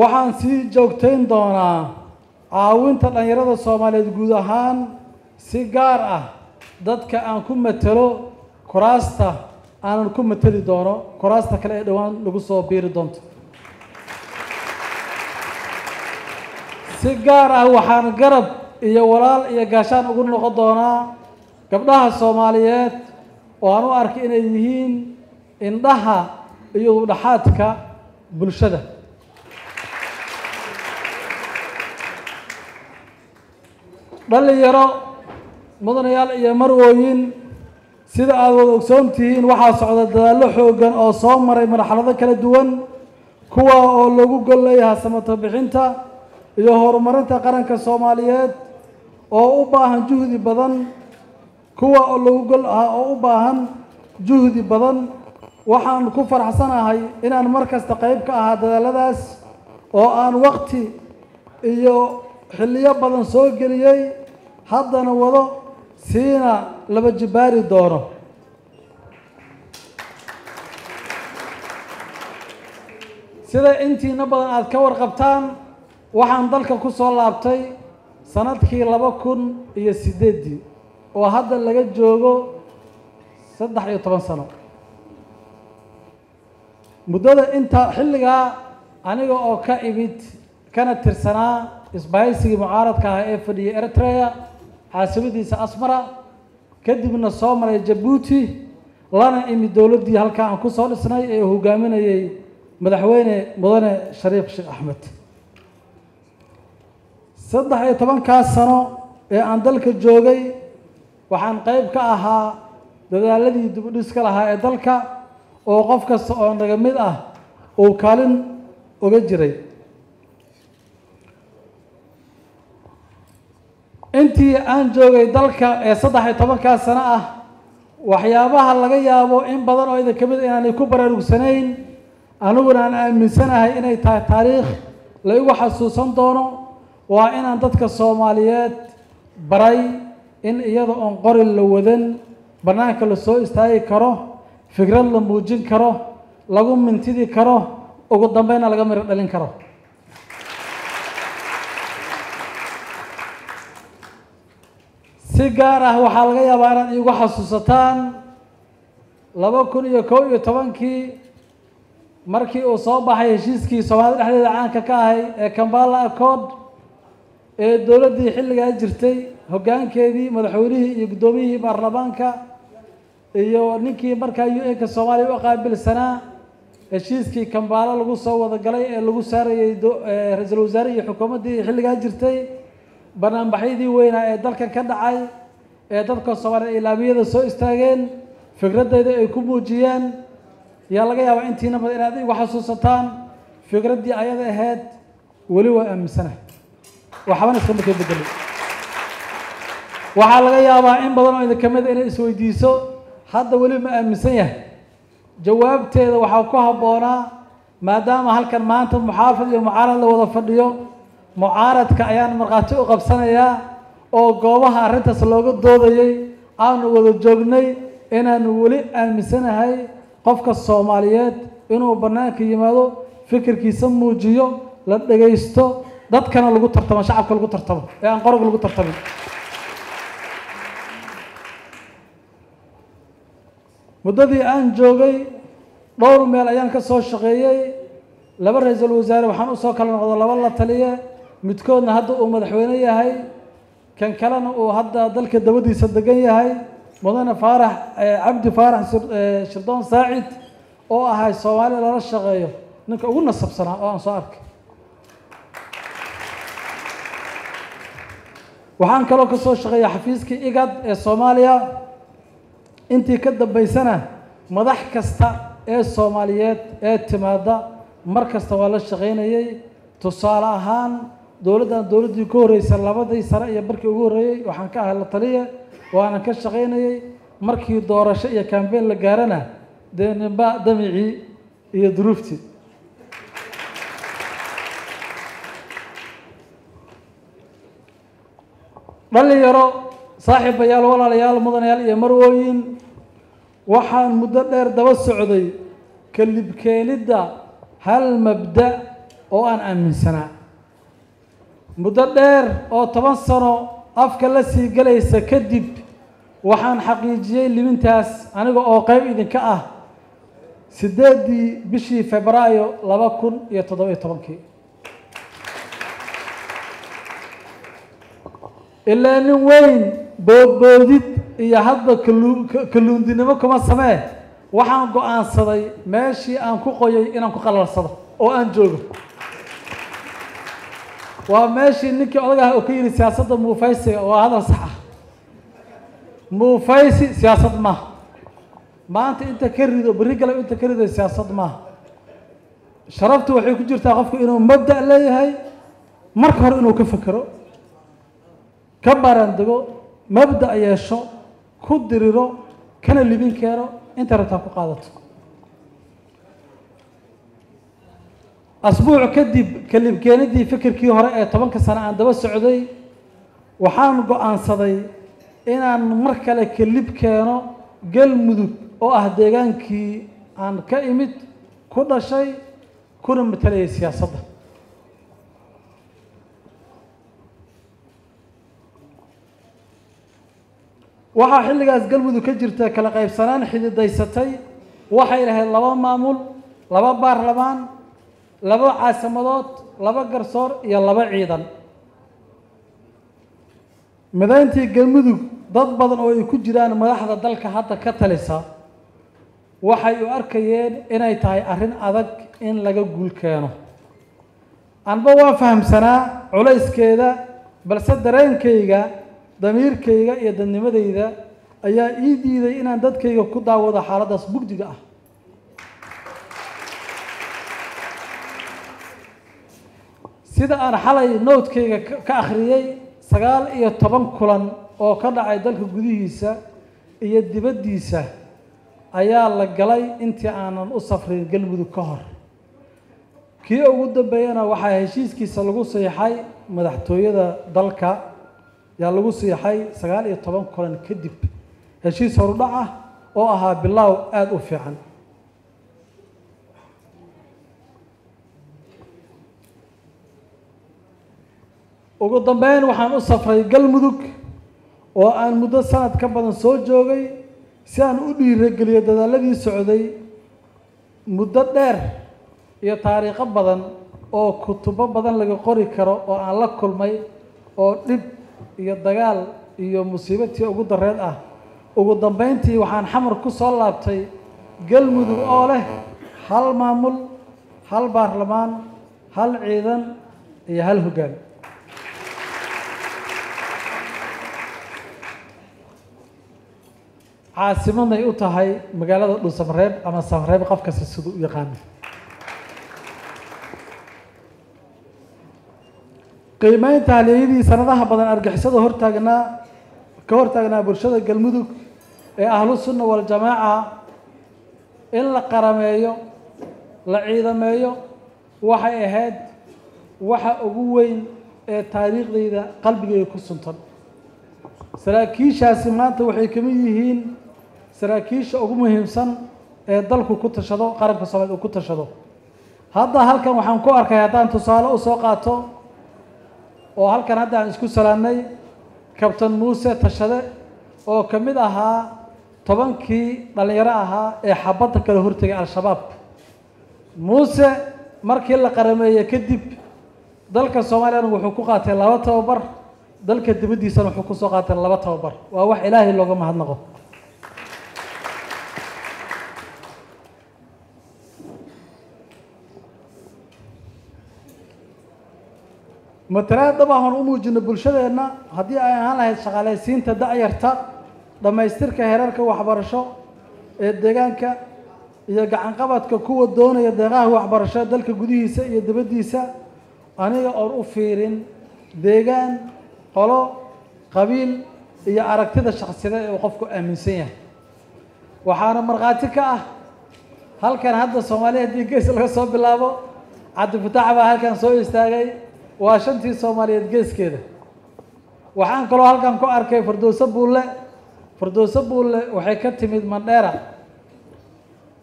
waxaan sii joogtayn doonaa caawinta dhallinyarada soomaaliyeed guud ahaan si gaar ah dadka aan ku matelo kuraasta aanan ku mateli doono kuraasta kale ee dhowaan lagu soo biiri doonto. Si gaar ah waxaan garab iyo walaal iyo gaashaan ugu noqon doonaa gabdhaha soomaaliyeed oo aan u arkay inay yihiin indhaha iyo udhaxaadka bulshada dhalinyaro mudanayaal iyo marwooyin sida aada wada ogsoon tihiin waxaa socda dadaallo xooggan oo soo maray marxalado kala duwan kuwa oo lagu gol leeyahay samato iyo horumarinta qaranka soomaaliyeed oo u baahan juhdi badan kuwa oo lagu gol ah oo u baahan juhdi badan. Waxaan ku faraxsanahay inaan mar kasta qayb ka ahaa dadaaladaas oo aan waqti iyo xilliyo badan soo geliyey haddana wado siina laba jibaari doono. Sida intiina badan aada ka warqabtaan waxaan dalka ku soo laabtay sannadkii laba kun iyo siddeeddii oo hadda laga joogo saddex iyo toban sano. Muddada inta xilligaa aniga oo ka imid kana tirsanaa isbahaysigii mucaaradka ah ee fadhiyay eritrea caasimadiisa asmara kadibna soo maray jabuuti lana imid dowladdii halkaa aan ku soo dhisnay ee hogaaminayay madaxweyne mudane shariif sheekh axmed. Saddex iyo tobankaas sano ee aan dalka joogay waxaan qayb ka ahaa dadaaladii dibudhiska lahaa ee dalka oo qof kasta oo naga mid ah uu kaalin oga jiray intii aan joogay dalka ee saddex iyo tobankaas sano ah waxyaabaha laga yaabo in badan oo idin ka mid inaanay ku baraarugsanayn aniguna aan aaminsanahay inay tahay taariikh la igu xasuusan doono waa inaan dadka soomaaliyeed baray in iyada oon qori la wadan bannaanka la soo istaagi karo fikrad la muujin karo lagu mintidi karo ugu dambeyna laga miro dhalin karo si gaar ah waxaa laga yaabaa inaad iigu xasuusataan laba kun iyo kow iyo tobankii markii uu soo baxay heshiiskii soomaalida dhexdeeda caanka ka ahay ee kambala accord ee dowladdii xilligaa jirtay hoggaankeedii madaxweynihii iyo guddoomiyihii baarlamaanka iyo ninkii markaa u n-ka soomaaliya u qaabilsanaa heshiiskii kambaalo lagu soo wada galay ee lagu saarayey ra'iisul wasaare iyo xukuumaddii xilligaa jirtay banaanbaxyadii weynaa ee dalkan ka dhacay ee dadka soomaaliya ilaamiyada soo istaageen fikradeyda ay ku muujiyeen yaa laga yaabaa intiina badan inaad igu xasuusataan fikraddii ayada ahayd weli waa aaminsanahay. Waxbana iskama ka bedelay waxaa laga yaabaa in badan oo idin ka mid inay isweydiiso hadda weli ma aaminsan yahay. Jawaabteeda waxaa ku habboonaa maadaama halkan maanta muxaafid iyo mucaarad la wada fadhiyo mucaaradka ayaan markhaati u qabsanayaa oo goobaha arrintaas looga doodayay aanu wada joognay inaanu weli aaminsanahay qofka soomaaliyeed inuu bannaanka yimaado fikirkiisa muujiyo la dhegaysto dadkana lagu tartamo shacabka lagu tartamo ee aan qorog lagu tartamin. Muddadii aan joogay dhowr meel ayaan ka soo shaqeeyey. Laba ra'iisul wasaare waxaan u soo kala noqdo laba la taliye midkoodna hadda uu madaxweyne yahay kan kalena uu hadda dalka dabadiisa degan yahay mudane faarax cabdi faarax shirdoon saacid oo ahay soomaaliya lala shaqeeyo. Ninka ugu nasabsanaa oo aan soo arkay. Waxaan kaloo ka soo shaqeeya xafiiskii igad ee soomaaliya. Intii ka dambaysana madax kasta ee soomaaliyeed ee timaada mar kasta waa la shaqaynayey tusaale ahaan dowladdan dowladdii ku horreysay labadii sane iyo markii ugu horreeyey waxaan ka ahay la taliya waanan ka shaqaynayey markii doorasho iyo kambeyn la gaarana dee nimba damicii iyo duruuftii. Dhalinyaro saaxiibayaal walaalayaal mudanayaal iyo marwooyin waxaan muddo dheer daba socday kalibkeenidda hal mabda oo aan aaminsanaa muddo dheer oo toban sano afka la sii gelaysa kadib waxaan xaqiijiyey libintaas aniga oo qeyb idinka ah siddeeddii bishii febraayo laba kun iyo toddoba iyo tobankii. Ilaa nin weyn boodboodid iyo hadba kalluundinimo kuma samee. Waxaan go'aansaday meeshii aan ku qoyay inaan ku qalalsado oo aan joogo waa meeshii ninkii odag ah ka yidhi siyaasadda muufaysiga waa hadal sax ah. Muufaysi siyaasad maaha maanta inta ka rido berri galab inta ka rido siyaasad maaha sharaftu waxay ku jirtaa qofku inuu mabda' leeyahay marka hore inuu ka fekero ka baaraandego mabda' yeesho ku diriro kana libin keeno inta rabtaa ku qaadato asbuuc kadib kalibkeenidii fikirkii hore ee tobanka sano aan daba socday waxaan go'aansaday inaan mar kale kalib keeno galmudug oo ah deegaankii aan ka imid ku dhashay kuna matalayay siyaasadda. Waxaa xilligaas galmudug ka jirta kala qaybsanaan xididaysatay waxay lahayd laba maamul laba baarlamaan laba caasimadood laba garsoor iyo laba ciidan. Midayntii galmudug dad badan oo ay ku jiraan madaxda dalka hadda ka talisa waxay u arkayeen inay tahay arrin adag in laga guul keeno. Anba waan fahamsanaa culayskeeda balse dareenkayga damiirkayga iyo dadnimadayda ayaa ii diiday inaan dadkayga ku daawado xaaladdaas mugdiga ah sida aan xalay nowdkayga ka akhriyey sagaal iyo toban kulan oo ka dhacay dalka gudihiisa iyo dibaddiisa ayaa la galay intii aanan u safrin galmudug ka hor. Kii ugu dambeeyana waxaa heshiiskiisa lagu siixay madaxtooyada dalka yaa lagu siixay sagaal iyo toban kulan kadib heshiis horudhac ah oo ahaa bilaaw aada u fiican ugu dambeyn waxaan u safray galmudug oo aan muddo sanad ka badan soo joogay si aan u dhiirageliyo dadaaladii socday. Muddo dheer iyo taariikho badan oo kutubo badan laga qori karo oo aan la kulmay oo dhib iyo dagaal iyo musiibatii ugu dareed ah. Ugu dambeyntii waxaan xamar ku soo laabtay galmudug oo leh hal maamul hal baarlamaan hal ciidan iyo hal hoggaan caasimadnay u tahay magaalada dhuusamareeb ama samareeb qof kasta siduu u yaqaano. Qiimeynta halyeeyadii sanadaha badan argixisada hortaagnaa ka hortaagnaa bulshada galmudug ee ahlu sunna waljamaaca in la qarameeyo la ciidameeyo waxay ahayd waxa ugu weyn ee taariikhdayda qalbigayga ku suntan. Saraakiishaasi maanta waxay ka mid yihiin saraakiisha ugu muhiimsan ee dalku ku tashado qaranka soomaaliya uu ku tashado. Hadda halkan waxaan ku arkay haddaan tusaale u soo qaato oo halkan hadda aan isku salaannay kabtan muuse tashade oo ka mid ahaa tobankii dhallinyaro ahaa ee xabadda kala hortegay al-shabaab. Muuse markii la qarameeyey kadib dalka soomaaliyana wuxuu ku qaatay laba tababar dalka dibaddiisana wuxuu ku soo qaatay laba tababar. Waa wax ilaahay looga mahadnaqo matalaad dhab ahoon u muujino bulshadeenna haddii ay ahaan lahayd shaqaalaysiinta da-yarta dhammaystirka heerarka waxbarasho ee deegaanka iyo gacanqabadka kuwa doonaya deeqaha waxbarasho dalka gudihiisa iyo dibaddiisa aniga oon u fiirin deegaan qolo qabiil iyo aragtida shaksiyada ee uu qofku aaminsan yahay. Waxaana markhaati ka ah halkan hadda soomaaliya haddii gees laga soo bilaabo cabdifitaax baa halkan soo istaagay waa shantii soomaaliyeed geeskeeda. Waxaan kaloo halkan ku arkay fardowso buulle. Fardowso buulle waxay ka timid mandheera.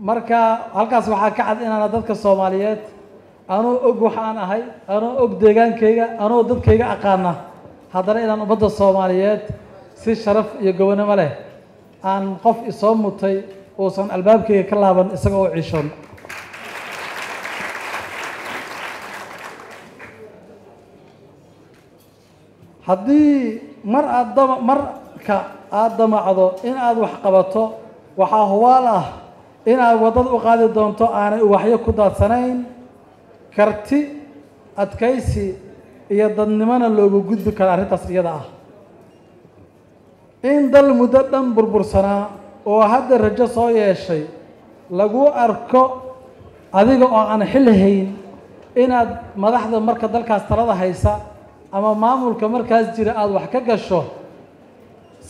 Marka halkaas waxaa ka cad inaana dadka soomaaliyeed anoo og wax aan ahay anoo og deegaankayga anoo dadkayga aqaana. Haddana inaan ummadda soomaaliyeed si sharaf iyo gobonimo leh aan qof isoo mutay uusan albaabkayga ka laaban isaga oo ciishoon haddii mar aad dama marka aada damacdo in aad wax qabato waxaa hubaal ah inaad waddada u qaadi doonto aanay uwaxyo ku daadsanayn. Karti adkaysi iyo dadnimona loogu gudbi karo arrintaas iyada ah. In dal muddo dhan burbursanaa oo hadda rajo soo yeeshay lagu arko adiga oo aan xil hayn inaad madaxda marka dalkaas talada haysa ama maamulka markaas jira aada wax ka gasho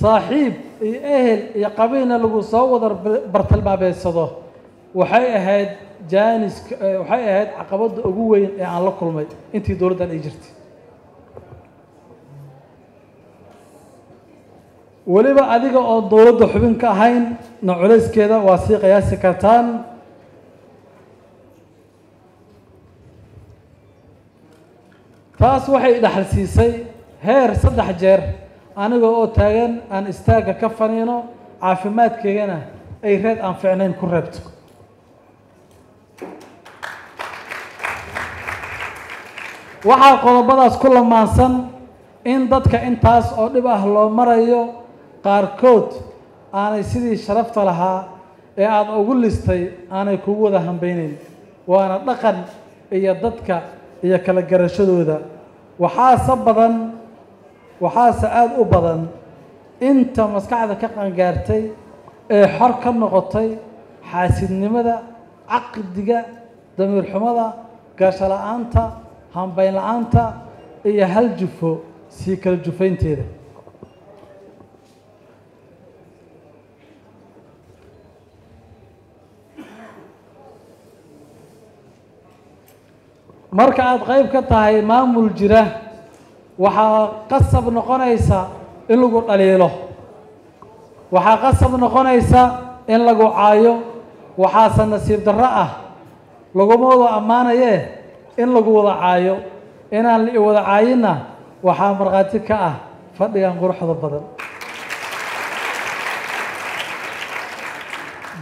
saaxiib iyo ehel iyo qabiilna lagu soo wada bartilmaameedsado. Waxay ahayd jaaniska waxay ahayd caqabadda ugu weyn ee aan la kulmay intii dowladdan ay jirtay. Weliba adiga oo dowladda xubin ka ahayn na culayskeeda waa sii qiyaasi kartaan taas waxay dhaxal siisay heer saddex jeer. Aniga oo taagan aan istaagga ka faniino caafimaadkeygana ay reed aan ficnayn ku reebto. Waxaa qodobadaas ku lamaansan in dadka intaas oo dhib ah loo marayo qaarkood aanay sidii sharafta lahaa ee aada ugu listay aanay kugu wada hambeyneyn waana dhaqan iyo dadka iyo kala garashadooda. Waxaase badan waxaase aada u badan inta maskaxda ka qangaartay ee xor ka noqotay xaasidnimada caqdiga damiir xumada gaasho la'aanta hambeyn la'aanta iyo hal jufo sii kala jufaynteeda marka aada qayb ka tahay maamul jira waxaa qasab noqonaysa in lagu dhaliilo. Waxaa qasab noqonaysa in lagu caayo. Waxaase nasiib darro ah laguma wada ammaanayee in lagu wada caayo. Inaan la wada caayinna waxaa markhaati ka ah fadhigan quruxda badan.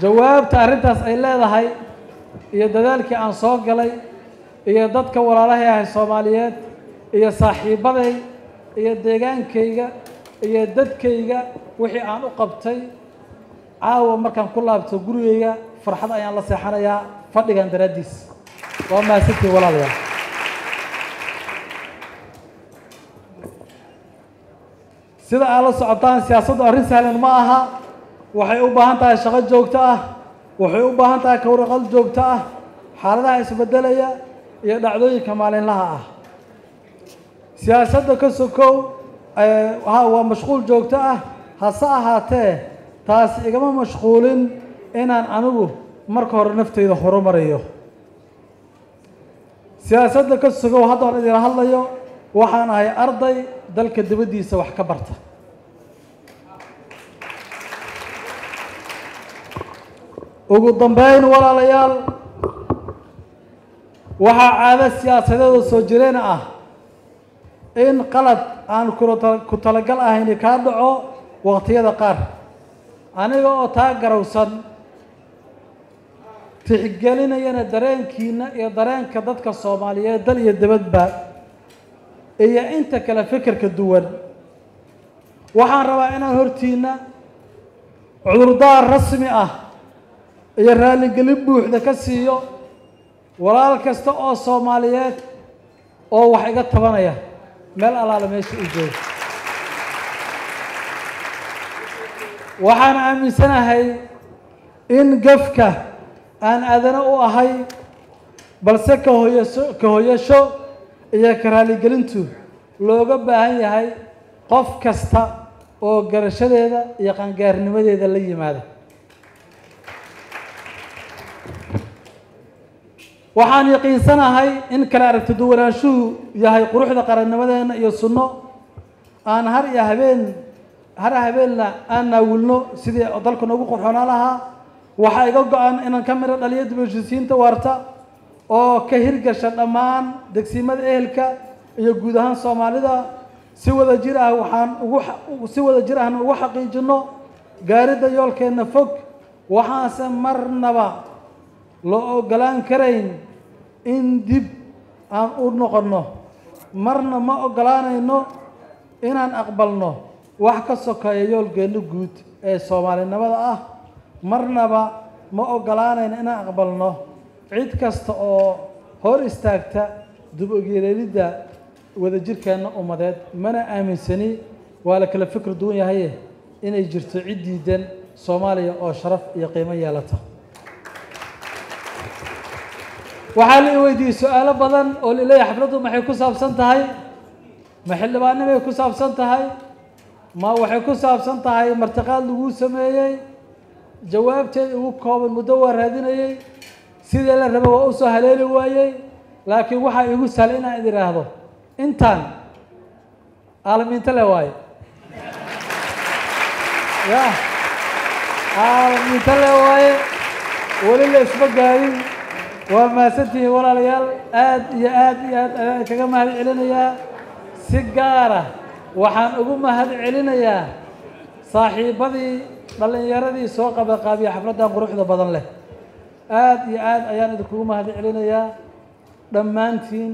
Jawaabta arrintaas ay leedahay iyo dadaalkii aan soo galay iyo dadka walaalahay ahay soomaaliyeed iyo saaxiibbaday iyo deegaankayga iyo dadkayga wixii aan u qabtay. Caawa markaan ku laabto gurigayga farxad ayaan la seexanayaa fadhigan daraaddiis. Waa mahadsantii walaalayaal sida aad la socotaan siyaasaddu arrin sahlan ma aha. Waxay u baahan tahay shaqo joogto ah waxay u baahan tahay kawraqal joogto ah xaaladaha isbedelaya iyo dhacdooyinka maalinlaha ah. Siyaasadda ka sokow ha waa mashquul joogto ah. Hase ahaatee taasi igama mashquulin inaan anigu marka hore nafteyda horumarayo siyaasadda ka sokow hadda aan idin hadlayo waxaan ahay arday dalka dibaddiisa wax ka barta. Ugu dambeyn walaalayaal waxaa caado siyaasadeeda soo jireen ah in qalad aan ku talagal ahayni kaa dhaco waqtiyada qaar. Aniga oo taa garowsan tixgelinayana dareenkiina iyo dareenka dadka soomaaliyeed dal iyo dibadba iyo inta kale fikirka duwan. Waxaan rabaa inaan hortiina cudurdaar rasmi ah iyo raalligelin buuxda ka siiyo walaal kasta oo soomaaliyeed oo wax iga tabanaya meel allaala meesha u jooga. Waxaan aaminsanahay in gafka aan aadana u ahay balse ka ka hoyasho iyo ka raaligelintu looga baahan yahay qof kasta oo garashadeeda iyo qangaarnimadeeda la yimaada waxaan yaqiinsanahay in kala aragti duwanaanshuhu yahay quruxda qarannimadeena iyo sunno. Aan har iyo habeen har habeenna aan naawilno sidii dalka noogu qurxoonaa lahaa. Waxaa iga go-an inaan ka midho dhaliyo dib heshiisiinta waarta oo ka hirgasha dhammaan degsimada ehelka iyo guud ahaan soomaalida. Si wada jir ah waxaan ugu si wada jir ahna ugu xaqiijino gaaridda yoolkeenna fog. Waxaanse marnaba loo ogolaan karayn in dib aan u noqonno. Marna ma ogolaanayno inaan aqbalno. Wax ka sokeeya yoolkeenna guud ee soomaalinimada ah. Marnaba ma ogolaanayno inaan aqbalno. Cid kasta oo hor istaagta dub-ogeeleelidda wadajirkeenna ummadeed mana aaminsani. Waa la kala fikir duwan yahaye inay jirto cid diidan soomaaliya oo sharaf iyo qiimo yeelata waxaa la weydiiyey su'aalo badan oo la leeyahay xafladdu maxay ku saabsan tahay? Ma xildhibaannimay ku saabsan tahay? Ma waxay ku saabsan tahay martiqaad laguu sameeyey? Jawaabteeda ugu kooban muddo waa raadinayey. Sidii la raba waa u soo haleeli waayey? Laakiin waxaa igu sahlay inaan id idhaahdo intaan aalamiinta le waaye. Ya aalamiinta le waaye. Weli la isma gaarin waa mahadsantihiin walaalayaal aad iyo aad iyo aad ayaan kaga mahad celinayaa si gaara waxaan ugu mahad celinayaa saaxiibadii dhallinyaradii soo qabaqaabiya xafladdan quruxda badan leh. Aad iyo aad ayaan idinkugu mahad celinayaa dhammaantiin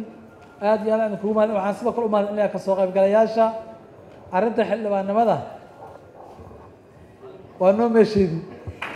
aad iyo aad aan idinkugu mahad waxaan sidoo kale u mahad celinayaa ka soo qaybgalayaasha. Arrinta xildhibaannimada waa noo meesheedii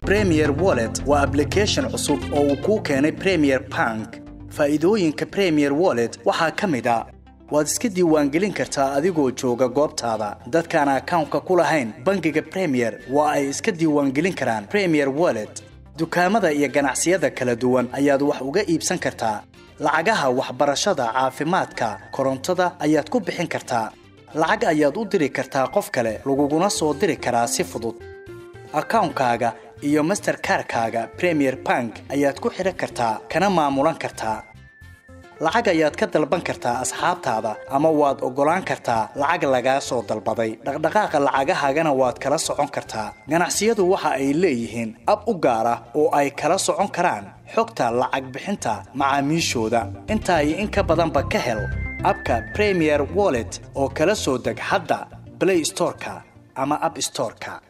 premier wallet waa application cusub oo uu kuu keenay premier bank. Faa'iidooyinka premier wallet waxaa ka mid a waad iska diiwaangelin kartaa adigoo jooga goobtaada. Dadkaan akawnka ku lahayn bangiga premier waa ay iska diiwaangelin karaan premier wallet. Dukaamada iyo ganacsiyada kala duwan ayaad wax uga iibsan kartaa. Lacagaha waxbarashada caafimaadka korontada ayaad ku bixin kartaa. Lacag ayaad u diri kartaa qof kale laguguna soo diri karaa si fudud. Akawnkaaga iyo masterkarkaaga premier bank ayaad ku xidhan kartaa kana maamulan kartaa. Lacag ayaad ka dalban kartaa asxaabtaada ama waad oggolaan kartaa lacag lagaa soo dalbaday dhaqdhaqaaqa lacagahaagana waad kala socon kartaa. Ganacsiyadu waxa ay leeyihiin ab u gaar ah oo ay kala socon karaan xogta lacag bixinta macaamiishooda. Intaa iyo in ka badanba ka hel abka premier wallet oo kala soo deg hadda blay storeka ama ab storeka